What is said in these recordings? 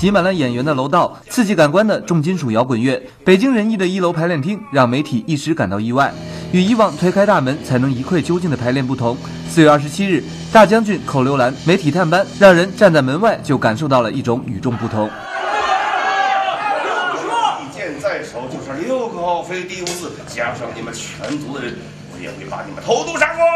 挤满了演员的楼道，刺激感官的重金属摇滚乐。北京人艺的一楼排练厅让媒体一时感到意外。与以往推开大门才能一窥究竟的排练不同，四月二十七日，大将军寇留兰媒体探班，让人站在门外就感受到了一种与众不同。一剑在手就是六个奥飞第五次，加上你们全族的人，我也会把你们头都杀光。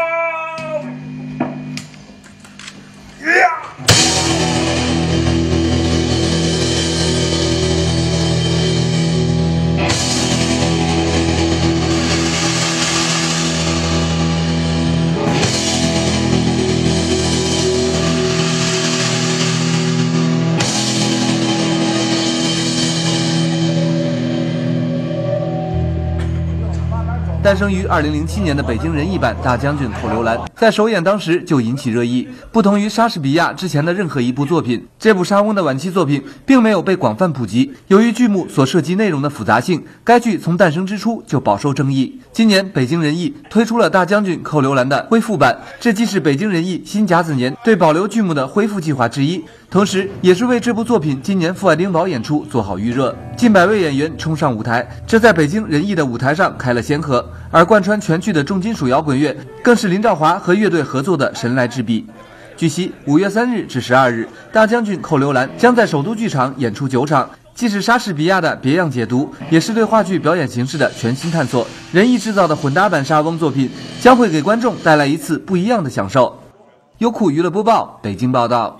诞生于二零零七年的北京人艺版《大将军寇留兰》在首演当时就引起热议。不同于莎士比亚之前的任何一部作品，这部莎翁的晚期作品并没有被广泛普及。由于剧目所涉及内容的复杂性，该剧从诞生之初就饱受争议。今年北京人艺推出了《大将军寇留兰》的恢复版，这既是北京人艺新甲子年对保留剧目的恢复计划之一，同时也是为这部作品今年父爱丁堡演出做好预热。近百位演员冲上舞台，这在北京人艺的舞台上开了先河。而贯穿全剧的重金属摇滚乐，更是林兆华和乐队合作的神来之笔。据悉，五月三日至十二日，大将军寇留兰将在首都剧场演出九场，既是莎士比亚的别样解读，也是对话剧表演形式的全新探索。人艺制造的混搭版莎翁作品，将会给观众带来一次不一样的享受。优酷娱乐播报，北京报道。